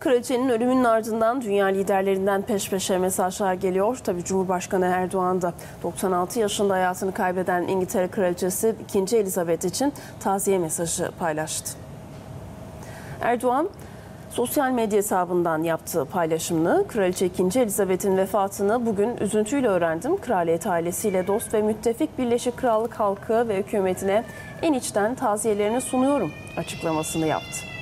Kraliçenin ölümünün ardından dünya liderlerinden peş peşe mesajlar geliyor. Tabii Cumhurbaşkanı Erdoğan da 96 yaşında hayatını kaybeden İngiltere Kraliçesi 2. Elizabeth için taziye mesajı paylaştı. Erdoğan sosyal medya hesabından yaptığı paylaşımını Kraliçe 2. Elizabeth'in vefatını bugün üzüntüyle öğrendim. Kraliyet ailesiyle dost ve müttefik Birleşik Krallık halkı ve hükümetine en içten taziyelerini sunuyorum açıklamasını yaptı.